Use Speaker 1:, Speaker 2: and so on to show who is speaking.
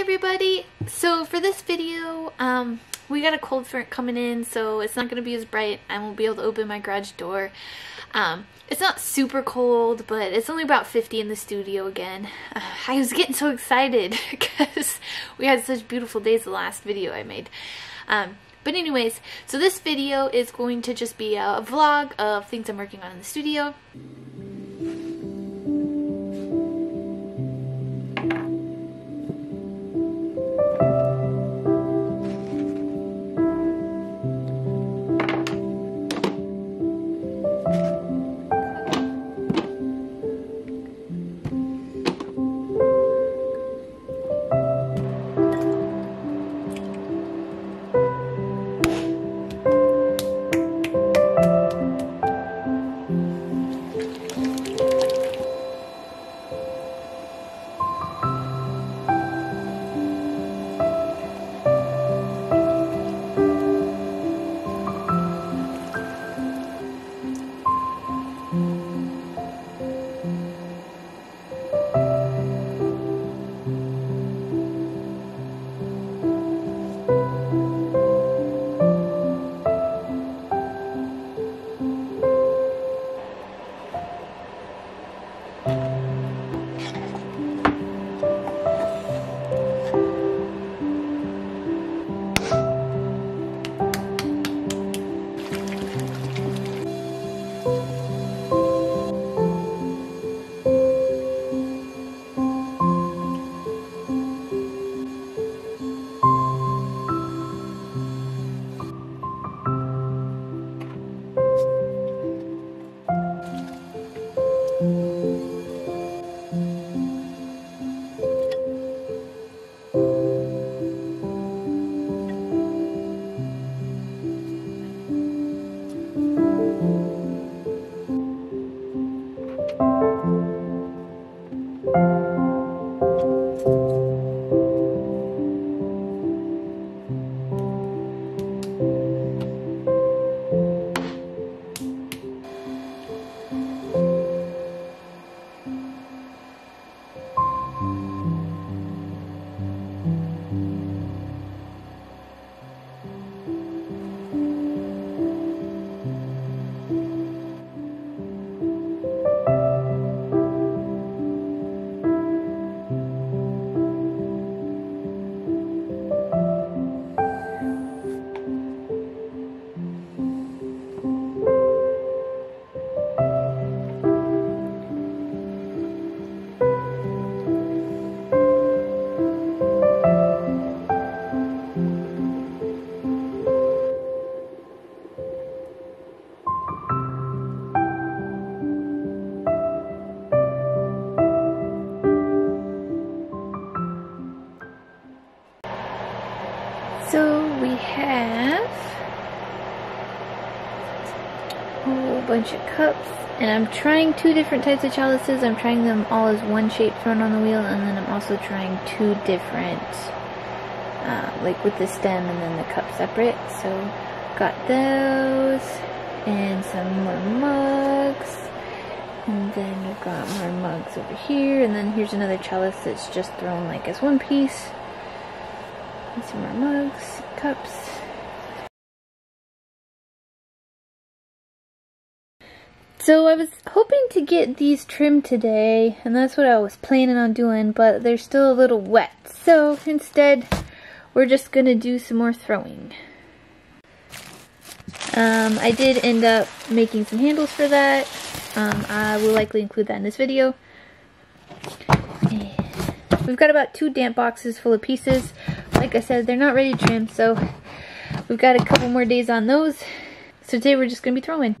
Speaker 1: everybody! So for this video, um, we got a cold front coming in, so it's not going to be as bright. I won't be able to open my garage door. Um, it's not super cold, but it's only about 50 in the studio again. Uh, I was getting so excited because we had such beautiful days the last video I made. Um, but anyways, so this video is going to just be a vlog of things I'm working on in the studio. Bunch of cups and I'm trying two different types of chalices. I'm trying them all as one shape thrown on the wheel and then I'm also trying two different uh, like with the stem and then the cup separate. So got those and some more mugs and then we've got more mugs over here and then here's another chalice that's just thrown like as one piece and some more mugs, cups. So I was hoping to get these trimmed today, and that's what I was planning on doing, but they're still a little wet. So instead, we're just gonna do some more throwing. Um, I did end up making some handles for that. Um, I will likely include that in this video. We've got about two damp boxes full of pieces. Like I said, they're not ready to trim, so we've got a couple more days on those. So today we're just going to be throwing.